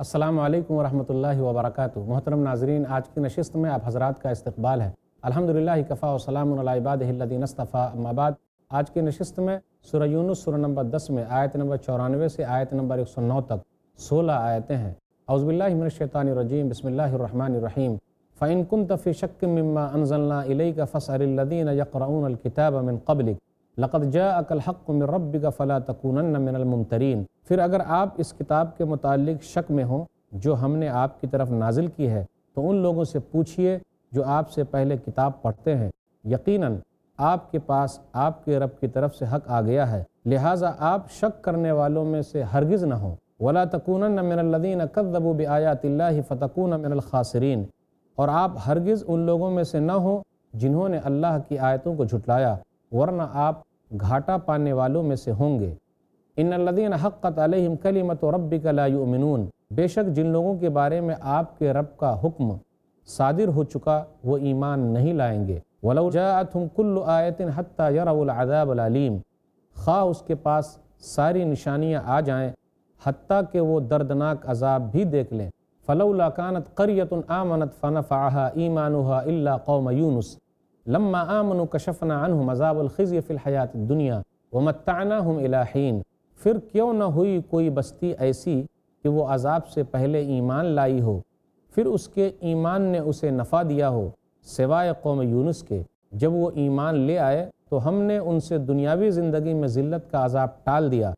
السلام علیکم ورحمۃ اللہ وبرکاتہ۔ محترم ناظرین، آج کی نشست میں آپ حضرات کا استقبال ہے۔ الحمد للہ کفا وسلام العباد الدین اصطفیٰ بعد، آج کی نشست میں سورہ یونس، سورہ نمبر دس میں آیت نمبر چورانوے سے آیت نمبر ایک سو نو تک سولہ آیتیں ہیں۔ اعوذ باللہ من الشیطان الرجیم، بسم اللہ الرحمن الرحیم۔ فَإِن كُنْتَ فِي شَكٍّ مِّمَّا أَنزَلْنَا إِلَيْكَ فَاسْأَلِ الَّذِينَ يَقْرَؤُونَ الْكِتَابَ مِن قَبْلِكَ۔ لقد جاءك الحق من ربك فلا تكونن من الممترین۔ پھر اگر آپ اس کتاب کے متعلق شک میں ہوں، جو ہم نے آپ کی طرف نازل کی ہے، تو ان لوگوں سے پوچھئے جو آپ سے پہلے کتاب پڑھتے ہیں۔ یقیناً، آپ کے پاس آپ کے رب کی طرف سے حق آ گیا ہے۔ لہٰذا آپ شک کرنے والوں میں سے ہرگز نہ ہوں۔ ولا تکونن من الذین كذبوا بآیات اللہ فتکون من الخاسرین اور آپ ہرگز ان لوگوں میں سے نہ ہوں جنہوں نے اللہ کی آیتوں کو جھٹلایا۔ ورنہ آپ گھاٹا پانے والوں میں سے ہوں گے۔ ان الدین حقت علیہم کلیمت و ربک لا یؤمنون۔ بے شک جن لوگوں کے بارے میں آپ کے رب کا حکم صادر ہو چکا، وہ ایمان نہیں لائیں گے۔ ولو جاءتهم كل آیت حتی یروا العذاب العلیم۔ خواہ اس کے پاس ساری نشانیاں آ جائیں، حتیٰ کہ وہ دردناک عذاب بھی دیکھ لیں۔ فلولا كانت قریة آمنت فنفعها ایمانها الا قوم یونس۔ لما آمنوا کشفنا عنہم عذاب الخزی فی الحیات الدنیا ومتعناہم الہین پھر کیوں نہ ہوئی کوئی بستی ایسی کہ وہ عذاب سے پہلے ایمان لائی ہو؟ پھر اس کے ایمان نے اسے نفع دیا ہو؟ سوائے قوم یونس کے، جب وہ ایمان لے آئے تو ہم نے ان سے دنیاوی زندگی میں ذلت کا عذاب ٹال دیا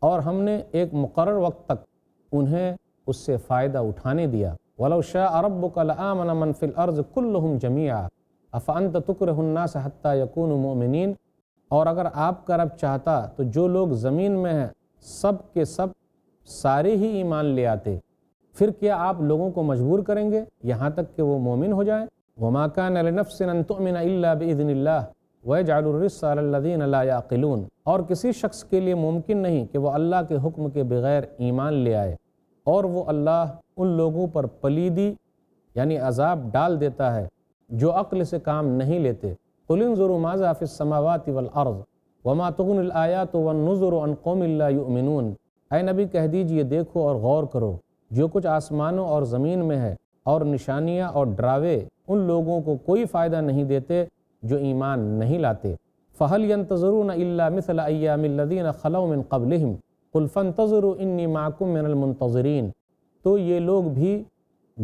اور ہم نے ایک مقرر وقت تک انہیں اس سے فائدہ اٹھانے دیا۔ وَلَوْ شَاءَ رَبُّكَ لَآمَنَ مَنْ فِي الْأَرْضِ كُلُّهُمْ جَمِيعًا۔ افانت تکر الناس حتیٰ یکون مؤمنین؟ اور اگر آپ کا رب چاہتا تو جو لوگ زمین میں ہیں، سب کے سب سارے ہی ایمان لے آتے۔ پھر کیا آپ لوگوں کو مجبور کریں گے؟ یہاں تک کہ وہ مومن ہو جائیں۔ وما كان لنفس ان تؤمن الا باذن الله ويجعل الرزق على الذين لا يعقلون۔ اور کسی شخص کے لیے ممکن نہیں کہ وہ اللہ کے حکم کے بغیر ایمان لے آئے۔ اور وہ اللہ ان لوگوں پر پلیدی یعنی عذاب ڈال دیتا ہے۔ جو عقل سے کام نہیں لیتے، قل انظروا ماذا فی السماوات والارض وما تغن الآیات والنظر عن قوم لا یؤمنون۔ اے نبی، کہہ دیجیے، دیکھو اور غور کرو، جو کچھ آسمانوں اور زمین میں ہے اور نشانیاں اور ڈراوے، ان لوگوں کو کوئی فائدہ نہیں دیتے جو ایمان نہیں لاتے۔ فہل ينتظرون الا مثل ایام الذین خلو من قبلہم قل فانتظروا انی معکم من المنتظرین تو یہ لوگ بھی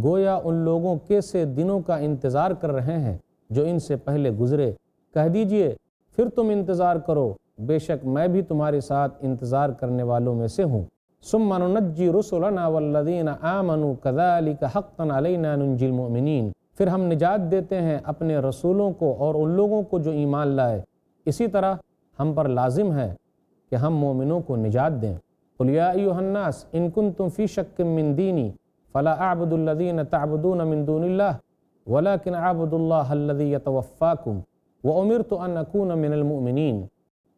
گویا ان لوگوں کے سے دنوں کا انتظار کر رہے ہیں جو ان سے پہلے گزرے۔ کہہ دیجیے، پھر تم انتظار کرو۔ بے شک میں بھی تمہارے ساتھ انتظار کرنے والوں میں سے ہوں۔ ثم ننجی رسلنا والذین آمنوا كذلك حقا علینا ننجی المؤمنین۔ پھر ہم نجات دیتے ہیں اپنے رسولوں کو اور ان لوگوں کو جو ایمان لائے۔ اسی طرح ہم پر لازم ہے کہ ہم مومنوں کو نجات دیں۔ قل یا ایوہ الناس، ان کنتم فی شک من دینی۔ فلا اعبد الذین تعبدون من دون اللہ ولكن اعبد اللہ الذي يتوفاكم وامرت ان اكون من المؤمنین۔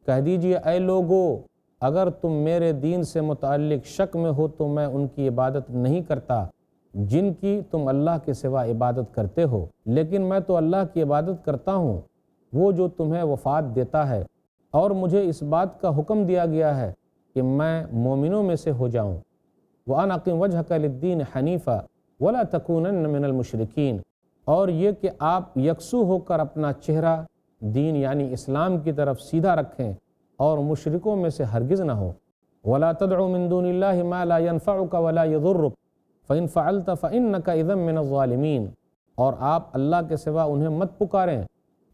کہہ دیجیے، اے لوگو، اگر تم میرے دین سے متعلق شک میں ہو تو میں ان کی عبادت نہیں کرتا، جن کی تم اللہ کے سوا عبادت کرتے ہو۔ لیکن میں تو اللہ کی عبادت کرتا ہوں، وہ جو تمہیں وفات دیتا ہے۔ اور مجھے اس بات کا حکم دیا گیا ہے کہ میں مومنوں میں سے ہو جاؤں۔ وَأَنَقِمْ وَجْهَكَ لِلدِّينِ حَنِيفًا وَلَا تَكُونَنَّ مِنَ الْمُشْرِكِينَ اور یہ کہ آپ یکسو ہو کر اپنا چہرہ دین یعنی اسلام کی طرف سیدھا رکھیں اور مشرکوں میں سے ہرگز نہ ہو وَلَا تَدْعُ مِن دُونِ اللَّهِ مَا لَا يَنفَعُكَ وَلَا يَضُرُّكَ فَإِن فَعَلْتَ فَإِنَّكَ إِذًا مِّنَ الظَّالِمِينَ اور آپ اللہ کے سوا انہیں مت پکاریں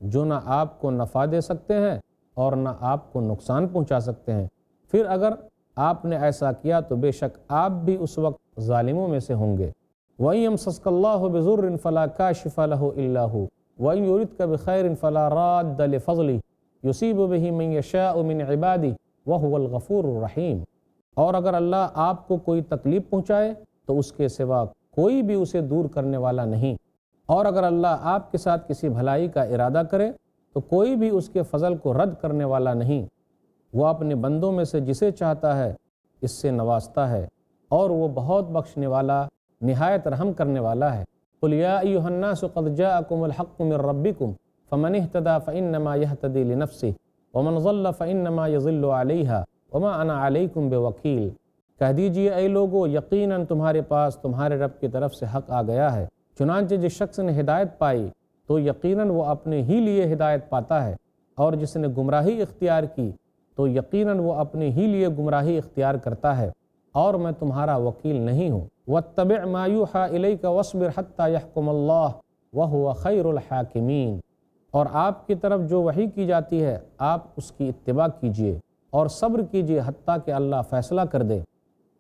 جو نہ آپ کو نفع دے سکتے ہیں اور نہ آپ کو نقصان پہنچا سکتے ہیں۔ پھر اگر آپ نے ایسا کیا تو بے شک آپ بھی اس وقت ظالموں میں سے ہوں گے۔ وَإِن يَمْسَسْكَ اللَّهُ بِذُرٍ فَلَا كَاشِفَ لَهُ إِلَّا هُ وَإِن يُرِدْكَ بِخَيْرٍ فَلَا رَادَّ لِفَضْلِهِ، يُصِيبُ بِهِ مَن يَشَاءُ مِنْ عِبَادِهِ، وَهُوَ الْغَفُورُ الرَّحِيمُ۔ اور اگر اللہ آپ کو کوئی تکلیف پہنچائے تو اس کے سوا کوئی بھی اسے دور کرنے والا نہیں۔ اور اگر اللہ آپ کے ساتھ کسی بھلائی کا ارادہ کرے تو کوئی بھی اس کے فضل کو رد کرنے والا نہیں۔ وہ اپنے بندوں میں سے جسے چاہتا ہے، اس سے نوازتا ہے اور وہ بہت بخشنے والا، نہایت رحم کرنے والا ہے۔ قل یا ایوہ الناس قد جاءکم الحق من ربکم فمن اہتدا فإنما يهتدي لنفسه ومن ظل فإنما يظل عليها وما انا علیکم بوکیل۔ کہہ دیجیے، اے لوگو، یقیناً تمہارے پاس تمہارے رب کی طرف سے حق آ گیا ہے۔ چنانچہ جس شخص نے ہدایت پائی تو یقیناً وہ اپنے ہی لیے ہدایت پاتا ہے اور جس نے گمراہی اختیار کی تو یقیناً وہ اپنے ہی لیے گمراہی اختیار کرتا ہے اور میں تمہارا وکیل نہیں ہوں۔ وَاتَّبِعْ مَا يُوحَا إِلَيْكَ وَاصْبِرْ حَتَّى يَحْكُمَ اللَّهُ وَهُوَ خَيْرُ الْحَاكِمِينَ اور آپ کی طرف جو وحی کی جاتی ہے، آپ اس کی اتباع کیجیے اور صبر کیجیے حتیٰ کہ اللہ فیصلہ کر دے۔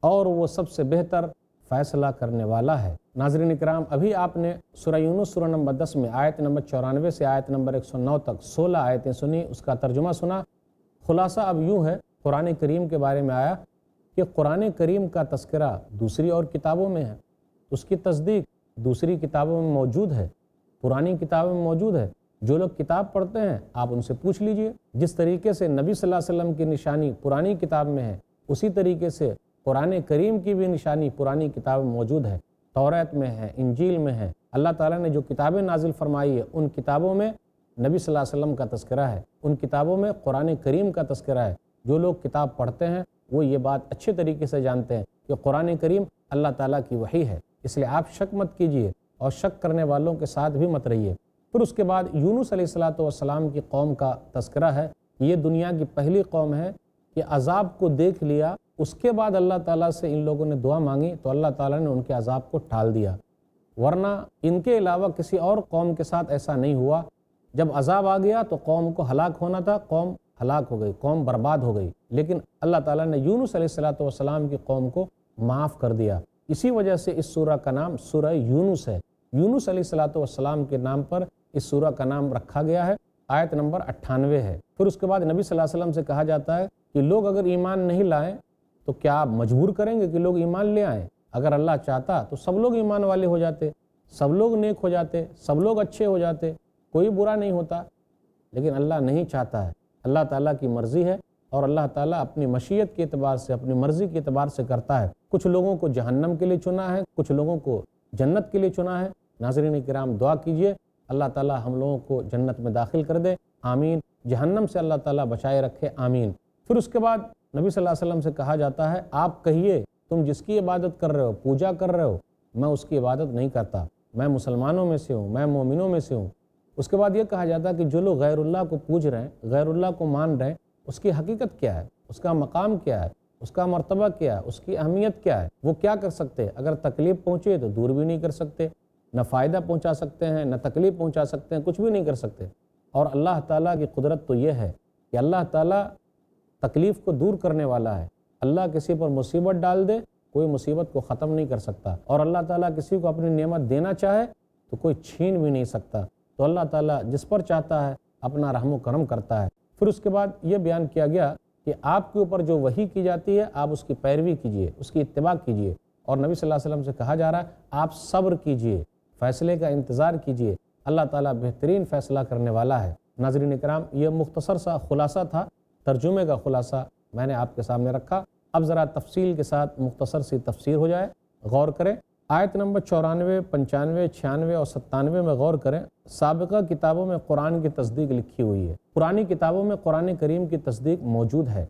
اور وہ سب سے بہتر فیصلہ کرنے والا ہے۔ ناظرین اکرام، ابھی آپ نے سورہ یونس، سورہ نمبر دس میں آیت نمبر چورانوے سے آیت نمبر ایک سو نو تک سولہ آیتیں سنی، اس کا ترجمہ سنا۔ خلاصہ اب یوں ہے، قرآن کریم کے بارے میں آیا کہ قرآن کریم کا تذکرہ دوسری اور کتابوں میں ہے۔ اس کی تصدیق دوسری کتابوں میں موجود ہے، پرانی کتابوں میں موجود ہے۔ جو لوگ کتاب پڑھتے ہیں، آپ ان سے پوچھ لیجیے۔ جس طریقے سے نبی صلی اللہ علیہ وسلم کی نشانی پرانی کتاب میں ہے، اسی طریقے سے قرآن کریم کی بھی نشانی پرانی کتاب میں موجود ہے۔ توریت میں ہے، انجیل میں ہے۔ اللہ تعالیٰ نے جو کتابیں نازل فرمائی ہے ان کتابوں میں نبی صلی اللہ علیہ وسلم کا تذکرہ ہے، ان کتابوں میں قرآن کریم کا تذکرہ ہے۔ جو لوگ کتاب پڑھتے ہیں، وہ یہ بات اچھے طریقے سے جانتے ہیں کہ قرآن کریم اللہ تعالیٰ کی وحی ہے۔ اس لیے آپ شک مت کیجیے اور شک کرنے والوں کے ساتھ بھی مت رہیے۔ پھر اس کے بعد یونس علیہ السلاۃ والسلام کی قوم کا تذکرہ ہے۔ یہ دنیا کی پہلی قوم ہے کہ عذاب کو دیکھ لیا، اس کے بعد اللہ تعالیٰ سے ان لوگوں نے دعا مانگی تو اللہ تعالیٰ نے ان کے عذاب کو ٹھال دیا۔ ورنہ ان کے علاوہ کسی اور قوم کے ساتھ ایسا نہیں ہوا۔ جب عذاب آ گیا تو قوم کو ہلاک ہونا تھا، قوم ہلاک ہو گئی، قوم برباد ہو گئی۔ لیکن اللہ تعالیٰ نے یونس علیہ السلاۃ والسلام کی قوم کو معاف کر دیا۔ اسی وجہ سے اس سورہ کا نام سورہ یونس ہے۔ یونس علیہ السلاۃ والسلام کے نام پر اس سورہ کا نام رکھا گیا ہے۔ آیت نمبر اٹھانوے ہے۔ پھر اس کے بعد نبی صلی اللہ علیہ وسلم سے کہا جاتا ہے کہ لوگ اگر ایمان نہیں لائیں تو کیا آپ مجبور کریں گے کہ لوگ ایمان لے آئیں؟ اگر اللہ چاہتا تو سب لوگ ایمان والے ہو جاتے، سب لوگ نیک ہو جاتے، سب لوگ اچھے ہو جاتے۔ کوئی برا نہیں ہوتا، لیکن اللہ نہیں چاہتا ہے۔ اللہ تعالیٰ کی مرضی ہے اور اللہ تعالیٰ اپنی مشیت کے اعتبار سے، اپنی مرضی کے اعتبار سے کرتا ہے۔ کچھ لوگوں کو جہنم کے لیے چنا ہے، کچھ لوگوں کو جنت کے لیے چنا ہے۔ ناظرین کرام، دعا کیجیے، اللہ تعالیٰ ہم لوگوں کو جنت میں داخل کر دے۔ آمین۔ جہنم سے اللہ تعالیٰ بچائے رکھے۔ آمین۔ پھر اس کے بعد نبی صلی اللہ علیہ وسلم سے کہا جاتا ہے، آپ کہیے، تم جس کی عبادت کر رہے ہو، پوجا کر رہے ہو، میں اس کی عبادت نہیں کرتا۔ میں مسلمانوں میں سے ہوں، میں مومنوں میں سے ہوں۔ اس کے بعد یہ کہا جاتا ہے کہ جو لوگ غیر اللہ کو پوج رہے ہیں، غیر اللہ کو مان رہے ہیں، اس کی حقیقت کیا ہے؟ اس کا مقام کیا ہے؟ اس کا مرتبہ کیا ہے؟ اس کی اہمیت کیا ہے؟ وہ کیا کر سکتے اگر تکلیف پہنچے تو دور بھی نہیں کر سکتے، نہ فائدہ پہنچا سکتے ہیں، نہ تکلیف پہنچا سکتے ہیں، کچھ بھی نہیں کر سکتے۔ اور اللہ تعالیٰ کی قدرت تو یہ ہے کہ اللہ تعالیٰ تکلیف کو دور کرنے والا ہے۔ اللہ کسی پر مصیبت ڈال دے، کوئی مصیبت کو ختم نہیں کر سکتا۔ اور اللہ تعالیٰ کسی کو اپنی نعمت دینا چاہے تو کوئی چھین بھی نہیں سکتا۔ تو اللہ تعالیٰ جس پر چاہتا ہے اپنا رحم و کرم کرتا ہے۔ پھر اس کے بعد یہ بیان کیا گیا کہ آپ کے اوپر جو وہی کی جاتی ہے، آپ اس کی پیروی کیجیے، اس کی اتباع کیجیے۔ اور نبی صلی اللہ علیہ وسلم سے کہا جا رہا ہے، آپ صبر کیجیے، فیصلے کا انتظار کیجیے۔ اللہ تعالیٰ بہترین فیصلہ کرنے والا ہے۔ ناظرین اکرام یہ مختصر سا خلاصہ تھا، ترجمے کا خلاصہ میں نے آپ کے سامنے رکھا۔ اب ذرا تفصیل کے ساتھ مختصر سی تفسیر ہو جائے۔ غور کریں۔ آیت نمبر چورانوے، پنچانوے، چھیانوے اور ستانوے میں غور کریں، سابقہ کتابوں میں قرآن کی تصدیق لکھی ہوئی ہے۔ پرانی کتابوں میں قرآن کریم کی تصدیق موجود ہے۔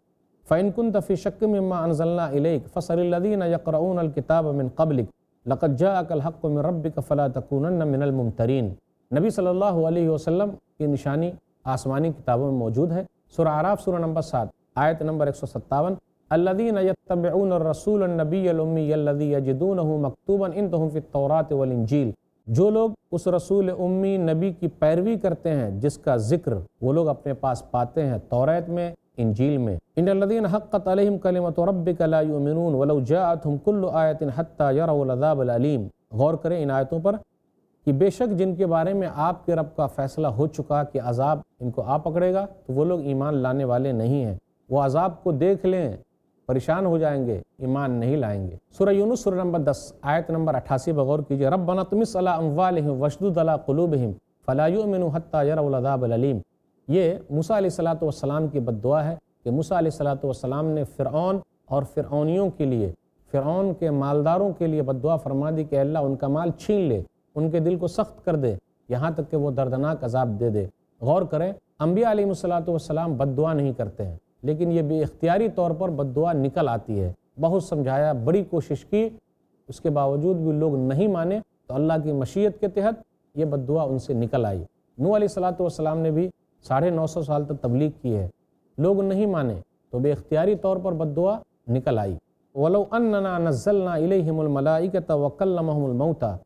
فَإِن كُنْتَ فِي شَكٍّ مِّمَّا أَنزَلْنَا إِلَيْكَ فَصَلِ الَّذِينَ يَقْرَؤُونَ الْكِتَابَ مِن قَبْلِكَ لَقَدْ جَاءَكَ الْحَقُّ مِن رَبِّكَ فَلَا تَكُونَنَّ مِنَ الْمُمْتَرِينَ۔ نبی صلی اللہ علیہ وسلم کی نشانی آسمانی کتابوں میں موجود ہے۔ سورہ عراف سورہ نمبر سات، آیت نمبر ایک سو ستاون۔ الذين يتبعون الرسول النبي الامي الذي يجدونه مكتوبا عندهم في التوراة والانجيل جو لوگ اس رسول امی نبی کی پیروی کرتے ہیں، جس کا ذکر وہ لوگ اپنے پاس پاتے ہیں توریت میں، انجیل میں. ان الذين حقت عليهم كلمه ربك لا يؤمنون ولو جاءتهم كل ايه حتى يروا العذاب الالم غور کریں ان آیتوں پر کہ بے شک جن کے بارے میں آپ کے رب کا فیصلہ ہو چکا کہ عذاب ان کو آ پکڑے گا، تو وہ لوگ ایمان لانے والے نہیں ہیں۔ وہ عذاب کو دیکھ لیں پریشان ہو جائیں گے، ایمان نہیں لائیں گے۔ سورہ یونس، سورہ نمبر دس، آیت نمبر اٹھاسی، بغور کیجیے ربنا تمس علی اموالہم وشدد علی قلوبہم فلا یؤمنوا حتی یروا العذاب العلیم یہ موسیٰ علیہ الصلوۃ والسلام کی بد دعا ہے کہ موسیٰ علیہ الصلوۃ والسلام نے فرعون اور فرعونیوں کے لیے، فرعون کے مالداروں کے لیے بد دعا فرما دی کہ اللہ ان کا مال چھین لے، ان کے دل کو سخت کر دے، یہاں تک کہ وہ دردناک عذاب دے دے۔ غور کریں، انبیاء علیہ الصلوۃ والسلام بد دعا نہیں کرتے ہیں۔ لیکن یہ بے اختیاری طور پر بد دعا نکل آتی ہے۔ بہت سمجھایا، بڑی کوشش کی، اس کے باوجود بھی لوگ نہیں مانے تو اللہ کی مشیت کے تحت یہ بد دعا ان سے نکل آئی۔ نو علیہ السلاۃ والسلام نے بھی ساڑھے نو سو سال تک تبلیغ کی ہے۔ لوگ نہیں مانے تو بے اختیاری طور پر بد دعا نکل آئی۔ ولو اننا نزلنا الیہم الملائکت وکلمہم الموتا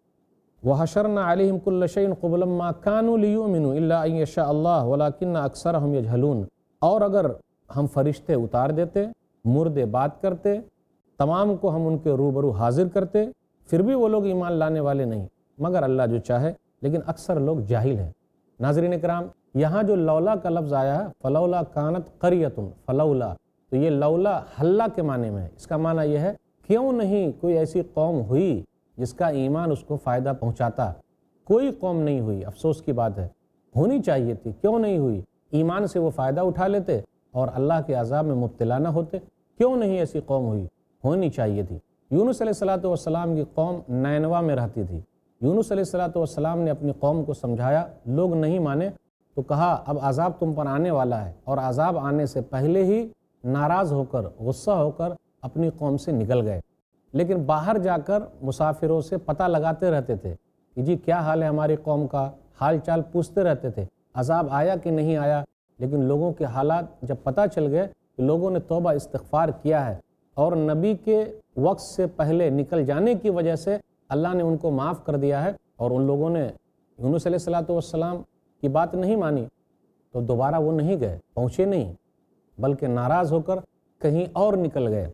وحشرنا علیہم کل شین قبل ما کانوا لیؤمنوا الا ان یشاء اللہ ولکن اکثرہم یجہلون اور اگر ہم فرشتے اتار دیتے، مردے بات کرتے، تمام کو ہم ان کے روبرو حاضر کرتے، پھر بھی وہ لوگ ایمان لانے والے نہیں۔ مگر اللہ جو چاہے، لیکن اکثر لوگ جاہل ہیں۔ ناظرین کرام، یہاں جو لولا کا لفظ آیا ہے، فلولا کانت قریتن، فلولا، تو یہ لولا حلہ کے معنی میں ہے۔ اس کا معنی یہ ہے، کیوں نہیں کوئی ایسی قوم ہوئی جس کا ایمان اس کو فائدہ پہنچاتا؟ کوئی قوم نہیں ہوئی، افسوس کی بات ہے۔ ہونی چاہیے تھی، کیوں نہیں ہوئی؟ ایمان سے وہ فائدہ اٹھا لیتے اور اللہ کے عذاب میں مبتلا نہ ہوتے۔ کیوں نہیں ایسی قوم ہوئی؟ ہونی چاہیے تھی۔ یونس علیہ السلاۃ والسلام کی قوم نینوا میں رہتی تھی۔ یونس علیہ السلاۃ والسلام نے اپنی قوم کو سمجھایا، لوگ نہیں مانے تو کہا، اب عذاب تم پر آنے والا ہے۔ اور عذاب آنے سے پہلے ہی ناراض ہو کر، غصہ ہو کر اپنی قوم سے نکل گئے۔ لیکن باہر جا کر مسافروں سے پتہ لگاتے رہتے تھے کہ جی کیا حال ہے ہماری قوم کا؟ حال چال پوچھتے رہتے تھے۔ عذاب آیا کہ نہیں آیا؟ لیکن لوگوں کے حالات جب پتہ چل گئے کہ لوگوں نے توبہ استغفار کیا ہے اور نبی کے وقت سے پہلے نکل جانے کی وجہ سے اللہ نے ان کو معاف کر دیا ہے اور ان لوگوں نے یونس علیہ السلاۃ والسلام کی بات نہیں مانی تو دوبارہ وہ نہیں گئے، پہنچے نہیں، بلکہ ناراض ہو کر کہیں اور نکل گئے۔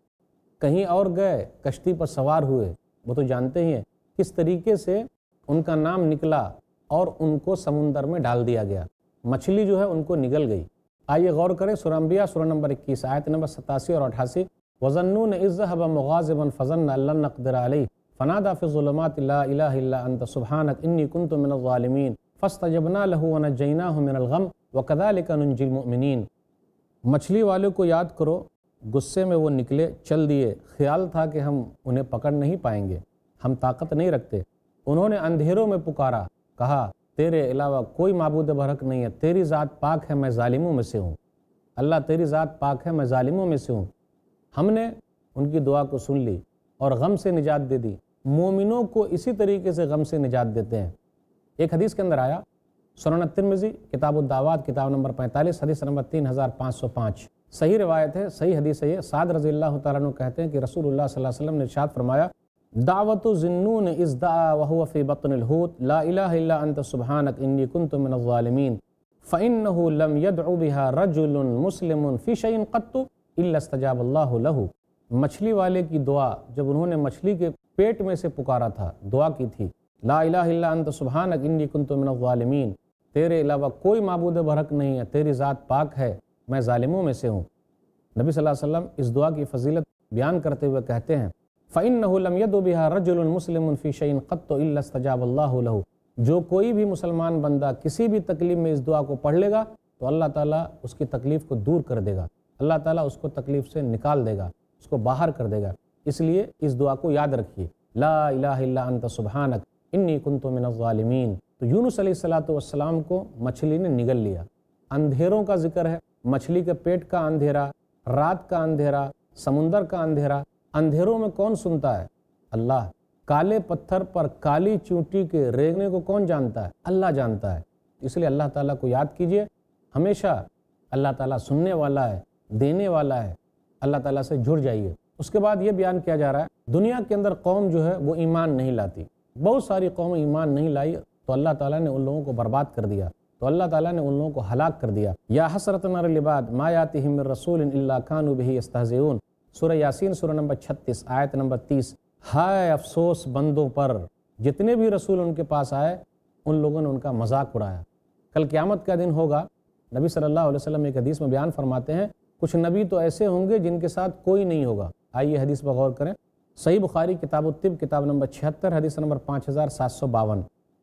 کہیں اور گئے، کشتی پر سوار ہوئے۔ وہ تو جانتے ہی ہیں کس طریقے سے ان کا نام نکلا اور ان کو سمندر میں ڈال دیا گیا۔ مچھلی جو ہے ان کو نگل گئی۔ آئیے غور کریں سورمبیا سورہ نمبر اکیس، آیت نمبر ستاسی اور اٹھاسی۔ وزنون اظہب مغازبا فضن اللہ نقدر علیہ فنادا فی ظلمات لا الہ الا انت سبحانک انی کنت من الظالمین فاستجبنا له ونجیناہ من الغم وکذالک ننجی المؤمنین مچھلی والے کو یاد کرو، غصے میں وہ نکلے، چل دیے۔ خیال تھا کہ ہم انہیں پکڑ نہیں پائیں گے۔ ہم طاقت نہیں رکھتے۔ انہوں نے اندھیروں میں پکارا۔ کہا تیرے علاوہ کوئی معبود برحق نہیں ہے۔ تیری ذات پاک ہے، میں ظالموں میں سے ہوں۔ اللہ تیری ذات پاک ہے، میں ظالموں میں سے ہوں۔ ہم نے ان کی دعا کو سن لی اور غم سے نجات دے دی۔ مومنوں کو اسی طریقے سے غم سے نجات دیتے ہیں۔ ایک حدیث کے اندر آیا، سنن ترمزی کتاب الدعوات، کتاب نمبر پینتالیس، حدیث نمبر تین ہزار پانچ سو پانچ۔ صحیح روایت ہے، صحیح حدیث ہے یہ۔ سعد رضی اللہ تعالیٰ عنہ کہتے ہیں کہ رسول اللہ صلی اللہ علیہ وسلم نے ارشاد فرمایا دعوت ذنون از دعا وهو في بطن الحوت، لا الہ الا انت سبحانک انی کنت من الظالمین فإنه لم يدعو بها رجل مسلم في شيء قط الا استجاب اللہ له. مچھلی والے کی دعا، جب انہوں نے مچھلی کے پیٹ میں سے پکارا تھا، دعا کی تھی، لا الہ الا انت سبحانک انی کنت من الظالمین تیرے علاوہ کوئی معبود برحق نہیں ہے، تیری ذات پاک ہے، میں ظالموں میں سے ہوں۔ نبی صلی اللہ علیہ وسلم اس دعا کی فضیلت بیان کرتے ہوئے کہتے ہیں فَإِنَّهُ لَمْ يَدُ بِهَا رَجُلٌ مُسْلِمٌ فِي شَيْءٍ قَطُّ إِلَّا اسْتَجَابَ اللَّهُ لَهُ۔ جو کوئی بھی مسلمان بندہ کسی بھی تکلیف میں اس دعا کو پڑھ لے گا، تو اللہ تعالیٰ اس کی تکلیف کو دور کر دے گا۔ اللہ تعالیٰ اس کو تکلیف سے نکال دے گا، اس کو باہر کر دے گا۔ اس لیے اس دعا کو یاد رکھیے۔ لا الہ الا انت سبحانک، انی کنت من الظالمین۔ تو یونس علیہ السلاۃ کو مچھلی نے نگل لیا۔ اندھیروں کا ذکر ہے، مچھلی کے پیٹ کا اندھیرا، رات کا اندھیرا، سمندر کا اندھیرا اندھیروں میں کون سنتا ہے؟ اللہ۔ کالے پتھر پر کالی چونٹی کے ریگنے کو کون جانتا ہے؟ اللہ جانتا ہے۔ اس لیے اللہ تعالیٰ کو یاد کیجیے، ہمیشہ اللہ تعالیٰ سننے والا ہے، دینے والا ہے۔ اللہ تعالیٰ سے جڑ جائیے۔ اس کے بعد یہ بیان کیا جا رہا ہے، دنیا کے اندر قوم جو ہے وہ ایمان نہیں لاتی۔ بہت ساری قوم ایمان نہیں لائی، تو اللہ تعالیٰ نے ان لوگوں کو برباد کر دیا۔ تو اللہ تعالیٰ نے ان لوگوں کو ہلاک کر دیا۔ یا حسرت الباد ما یاتہم من رسول اللہ کانو بہی استحزیون سورہ یاسین، سورہ نمبر چھتیس، آیت نمبر تیس۔ ہائے افسوس بندوں پر، جتنے بھی رسول ان کے پاس آئے، ان لوگوں نے ان کا مذاق اڑایا۔ کل قیامت کا دن ہوگا۔ نبی صلی اللہ علیہ وسلم ایک حدیث میں بیان فرماتے ہیں، کچھ نبی تو ایسے ہوں گے جن کے ساتھ کوئی نہیں ہوگا۔ آئیے حدیث پر غور کریں۔ صحیح بخاری کتاب الطب، کتاب نمبر چھہتر، حدیث نمبر پانچ ہزار سات سو باون۔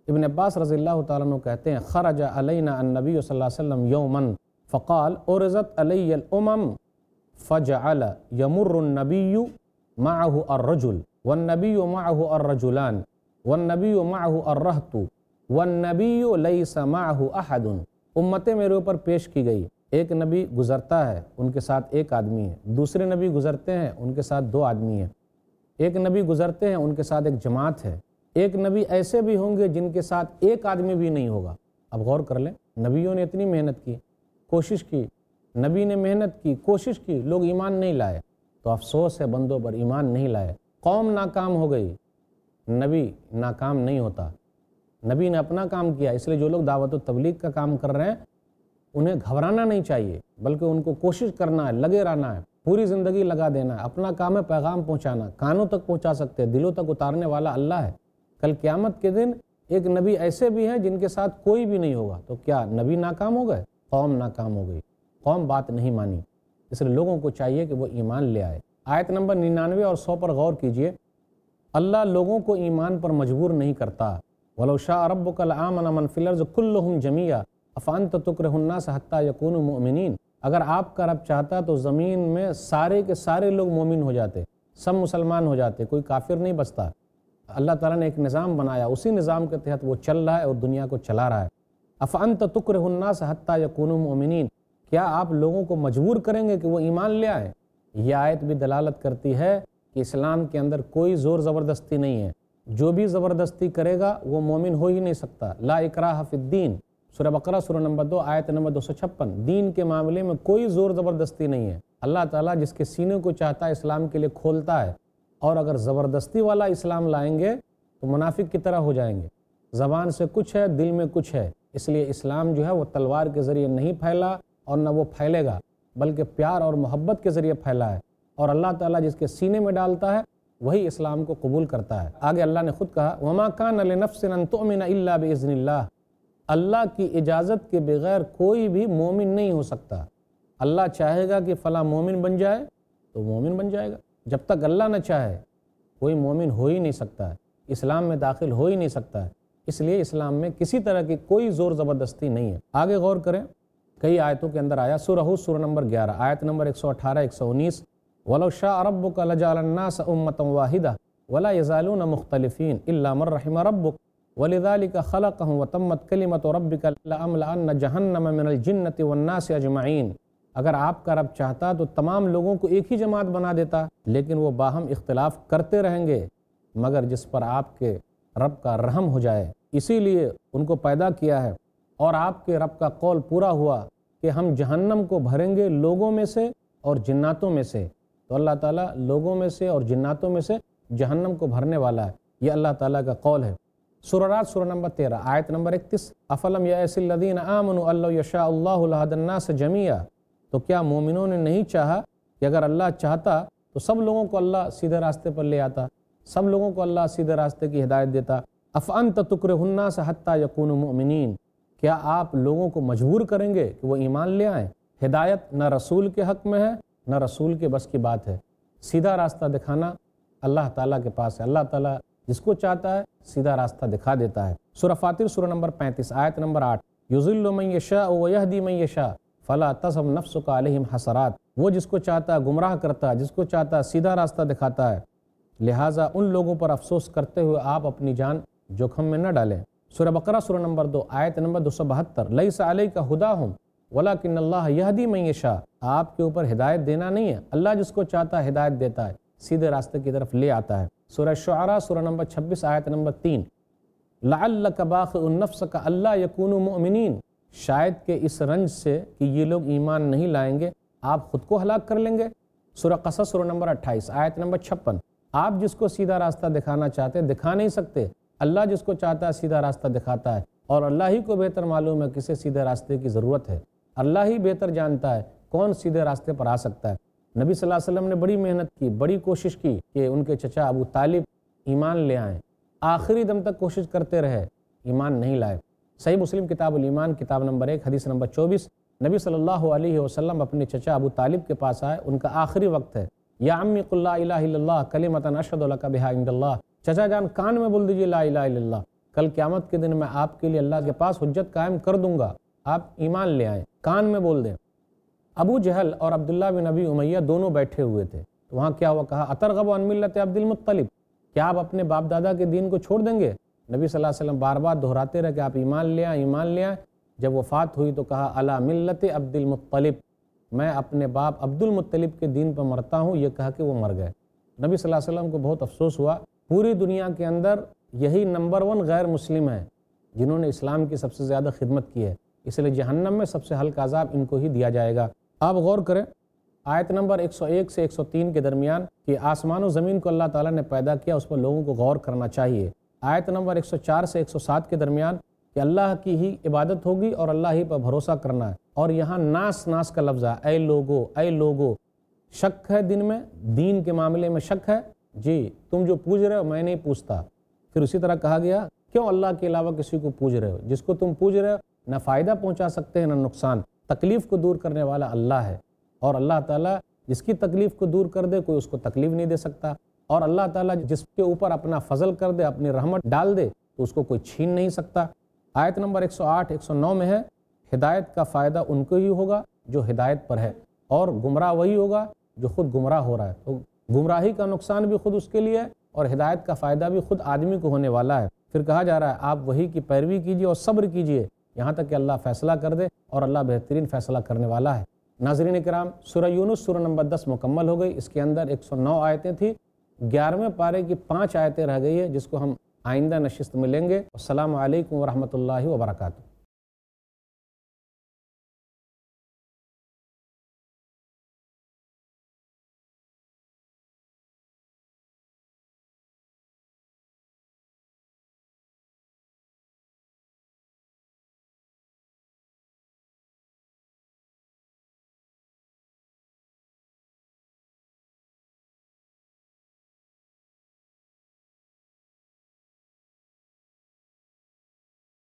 ابن عباس رضی اللہ تعالیٰ عنہ کہتے ہیں، خرج علینا النبی صلی اللہ علیہ وسلم یومن فقال اورزت علی الامم۔ فجعل يمر النبي معه الرجل، والنبي معه الرجلان، والنبي معه الرهط، والنبي ليس معه احد امت میرے اوپر پیش کی گئی۔ ایک نبی گزرتا ہے، ان کے ساتھ ایک آدمی ہے۔ دوسرے نبی گزرتے ہیں، ان کے ساتھ دو آدمی ہیں۔ ایک نبی گزرتے ہیں، ان کے ساتھ ایک جماعت ہے۔ ایک نبی ایسے بھی ہوں گے جن کے ساتھ ایک آدمی بھی نہیں ہوگا۔ اب غور کر لیں، نبیوں نے اتنی محنت کی، کوشش کی نبی نے محنت کی، کوشش کی، لوگ ایمان نہیں لائے۔ تو افسوس ہے بندوں پر ایمان نہیں لائے۔ قوم ناکام ہو گئی۔ نبی ناکام نہیں ہوتا۔ نبی نے اپنا کام کیا، اس لیے جو لوگ دعوت و تبلیغ کا کام کر رہے ہیں، انہیں گھبرانا نہیں چاہیے، بلکہ ان کو کوشش کرنا ہے، لگے رہنا ہے، پوری زندگی لگا دینا ہے، اپنا کام ہے، پیغام پہنچانا، کانوں تک پہنچا سکتے ہیں، دلوں تک اتارنے والا اللہ ہے۔ کل قیامت کے دن ایک نبی ایسے بھی ہیں جن کے ساتھ کوئی بھی نہیں ہوگا۔ تو کیا نبی ناکام ہو گئے؟ قوم ناکام ہو گئی۔ قوم بات نہیں مانی۔ اس لیے لوگوں کو چاہیے کہ وہ ایمان لے آئے۔ آیت نمبر ننانوے اور سو پر غور کیجیے۔ اللہ لوگوں کو ایمان پر مجبور نہیں کرتا۔ ولو شاء ربک العامن من فی الارض کلہم جمیعا افانت تکرہ الناس حتی یکون مؤمنین اگر آپ کا رب چاہتا تو زمین میں سارے کے سارے لوگ مومن ہو جاتے، سب مسلمان ہو جاتے، کوئی کافر نہیں بچتا۔ اللہ تعالیٰ نے ایک نظام بنایا۔ اسی نظام کے تحت وہ چل رہا ہے اور دنیا کو چلا رہا ہے۔ افانت تکرہ الناس حتی یکون مؤمنین کیا آپ لوگوں کو مجبور کریں گے کہ وہ ایمان لے آئیں؟ یہ آیت بھی دلالت کرتی ہے کہ اسلام کے اندر کوئی زور زبردستی نہیں ہے۔ جو بھی زبردستی کرے گا، وہ مومن ہو ہی نہیں سکتا۔ لا اکراہ فی الدین۔ سورہ بقرہ، سورہ نمبر دو، آیت نمبر دو سو چھپن۔ دین کے معاملے میں کوئی زور زبردستی نہیں ہے۔ اللہ تعالیٰ جس کے سینے کو چاہتا ہے، اسلام کے لیے کھولتا ہے۔ اور اگر زبردستی والا اسلام لائیں گے، تو منافق کی طرح ہو جائیں گے۔ زبان سے کچھ ہے، دل میں کچھ ہے۔ اس لیے اسلام جو ہے، وہ تلوار کے ذریعے نہیں پھیلا۔ اور نہ وہ پھیلے گا، بلکہ پیار اور محبت کے ذریعے پھیلا ہے۔ اور اللہ تعالیٰ جس کے سینے میں ڈالتا ہے، وہی اسلام کو قبول کرتا ہے۔ آگے اللہ نے خود کہا، وما کان لنفس ان تؤمن الا باذن اللہ اللہ کی اجازت کے بغیر کوئی بھی مومن نہیں ہو سکتا۔ اللہ چاہے گا کہ فلاں مومن بن جائے تو مومن بن جائے گا۔ جب تک اللہ نہ چاہے، کوئی مومن ہو ہی نہیں سکتا ہے۔ اسلام میں داخل ہو ہی نہیں سکتا ہے۔ اس لیے اسلام میں کسی طرح کی کوئی زور زبردستی نہیں ہے۔ آگے غور کریں۔ کئی آیتوں کے اندر آیا، سورہ سورہ نمبر گیارہ، آیت نمبر ایک سو اٹھارہ، ایک سو انیس، ولو شاء ربك لجعل الناس امه واحده ولا يزالون مختلفين الا من رحم ربك ولذلك خلقهم وتمت كلمه ربك لاملان جهنم من الجنه والناس اجمعين اگر آپ کا رب چاہتا تو تمام لوگوں کو ایک ہی جماعت بنا دیتا، لیکن وہ باہم اختلاف کرتے رہیں گے۔ مگر جس پر آپ کے رب کا رحم ہو جائے، اسی لیے ان کو پیدا کیا ہے۔ اور آپ کے رب کا قول پورا ہوا کہ ہم جہنم کو بھریں گے لوگوں میں سے اور جناتوں میں سے۔ تو اللہ تعالیٰ لوگوں میں سے اور جناتوں میں سے جہنم کو بھرنے والا ہے۔ یہ اللہ تعالیٰ کا قول ہے۔ سورات سورہ نمبر تیرہ، آیت نمبر اکتیس۔ افلم یاس الدین آمن اللہ یشاء اللہ الحدنّا سے جمیہ تو کیا مومنوں نے نہیں چاہا کہ اگر اللہ چاہتا تو سب لوگوں کو اللہ سیدھے راستے پر لے آتا، سب لوگوں کو اللہ سیدھے راستے کی ہدایت دیتا۔ افن تکر ہننا سے حتیٰ یقون مؤمنین۔ کیا آپ لوگوں کو مجبور کریں گے کہ وہ ایمان لے آئیں؟ ہدایت نہ رسول کے حق میں ہے، نہ رسول کے بس کی بات ہے۔ سیدھا راستہ دکھانا اللہ تعالیٰ کے پاس ہے۔ اللہ تعالیٰ جس کو چاہتا ہے، سیدھا راستہ دکھا دیتا ہے۔ سورہ فاتر، سورہ نمبر پینتیس، آیت نمبر آٹھ۔ یوزل من یشاء و یہدی من یشاء۔ فلا تصب نفس کا علیہم حسرات۔ وہ جس کو چاہتا ہے گمراہ کرتا ہے، جس کو چاہتا ہے سیدھا راستہ دکھاتا ہے۔ لہٰذا ان لوگوں پر افسوس کرتے ہوئے آپ اپنی جان جوکھم میں نہ ڈالیں۔ سورہ بقرہ، سورہ نمبر دو، آیت نمبر دو سو بہتر۔ لئی سا علیہ کا ہدا ہوں ولاکن اللہ یہدی من یشاء۔ آپ کے اوپر ہدایت دینا نہیں ہے۔ اللہ جس کو چاہتا ہے ہدایت دیتا ہے، سیدھے راستے کی طرف لے آتا ہے۔ سورہ شعراء، سورہ نمبر چھبیس، آیت نمبر تین۔ لعلک باخ النفس کا اللہ یکون مؤمنین۔ شاید کہ اس رنج سے کہ یہ لوگ ایمان نہیں لائیں گے، آپ خود کو ہلاک کر لیں گے۔ سورہ قصص، سورہ نمبر اٹھائیس، آیت نمبر چھپن۔ آپ جس کو سیدھا راستہ دکھانا چاہتے، دکھا نہیں سکتے۔ اللہ جس کو چاہتا ہے سیدھا راستہ دکھاتا ہے اور اللہ ہی کو بہتر معلوم ہے کسے سیدھے راستے کی ضرورت ہے، اللہ ہی بہتر جانتا ہے کون سیدھے راستے پر آ سکتا ہے۔ نبی صلی اللہ علیہ وسلم نے بڑی محنت کی، بڑی کوشش کی کہ ان کے چچا ابو طالب ایمان لے آئیں۔ آخری دم تک کوشش کرتے رہے، ایمان نہیں لائے۔ صحیح مسلم کتاب الایمان، کتاب نمبر ایک، حدیث نمبر چوبیس۔ نبی صلی اللہ علیہ وسلم اپنے چچا ابو طالب کے پاس آئے، ان کا آخری وقت ہے۔ یا امی قل لا الہ الا اللہ کلمتا اشہد لک عند اللہ۔ چچا جان، کان میں بول دیجیے لا الہ الا اللہ۔ کل قیامت کے دن میں آپ کے لیے اللہ کے پاس حجت قائم کر دوں گا۔ آپ ایمان لے آئیں۔ کان میں بول دیں۔ ابو جہل اور عبداللہ بن نبی امیہ دونوں بیٹھے ہوئے تھے۔ تو وہاں کیا ہوا؟ کہا، اترغب عن ملت عبد المطلب۔ کیا آپ اپنے باپ دادا کے دین کو چھوڑ دیں گے؟ نبی صلی اللہ علیہ وسلم بار بار دہراتے رہے کہ آپ ایمان لے آئیں، ایمان لے آئیں۔ جب وفات ہوئی تو کہا علا ملت عبد المطلب۔ میں اپنے باپ عبد المطلب کے دین پر مرتا ہوں۔ یہ کہا کہ وہ مر گئے۔ نبی صلی اللہ علیہ وسلم کو بہت افسوس ہوا۔ پوری دنیا کے اندر یہی نمبر ون غیر مسلم ہے جنہوں نے اسلام کی سب سے زیادہ خدمت کی ہے۔ اس لیے جہنم میں سب سے ہلکا عذاب ان کو ہی دیا جائے گا۔ آپ غور کریں، آیت نمبر 101 سے 103 کے درمیان کہ آسمان و زمین کو اللہ تعالیٰ نے پیدا کیا، اس پر لوگوں کو غور کرنا چاہیے۔ آیت نمبر 104 سے 107 کے درمیان کہ اللہ کی ہی عبادت ہوگی اور اللہ ہی پر بھروسہ کرنا ہے۔ اور یہاں ناس ناس کا لفظ ہے۔ اے لوگو اے لوگو، شک ہے دن میں، دین کے معاملے میں شک ہے۔ جی تم جو پوج رہے ہو، میں نہیں پوچھتا۔ پھر اسی طرح کہا گیا، کیوں اللہ کے علاوہ کسی کو پوج رہے ہو؟ جس کو تم پوج رہے ہو، نہ فائدہ پہنچا سکتے ہیں، نہ نقصان۔ تکلیف کو دور کرنے والا اللہ ہے۔ اور اللہ تعالیٰ جس کی تکلیف کو دور کر دے، کوئی اس کو تکلیف نہیں دے سکتا۔ اور اللہ تعالیٰ جس کے اوپر اپنا فضل کر دے، اپنی رحمت ڈال دے، تو اس کو کوئی چھین نہیں سکتا۔ آیت نمبر 108 109 میں ہے، ہدایت کا فائدہ ان کو ہی ہوگا جو ہدایت پر ہے، اور گمراہ وہی ہوگا جو خود گمراہ ہو رہا ہے۔ تو گمراہی کا نقصان بھی خود اس کے لیے ہے اور ہدایت کا فائدہ بھی خود آدمی کو ہونے والا ہے۔ پھر کہا جا رہا ہے، آپ وہی کی پیروی کیجیے اور صبر کیجیے یہاں تک کہ اللہ فیصلہ کر دے اور اللہ بہترین فیصلہ کرنے والا ہے۔ ناظرین کرام، سورہ یونس، سورہ نمبر دس مکمل ہو گئی۔ اس کے اندر ایک سو نو آیتیں تھیں۔ گیارہویں پارے کی پانچ آیتیں رہ گئی ہے جس کو ہم آئندہ نشست میں لیں گے۔ السلام علیکم ورحمۃ اللہ وبرکاتہ۔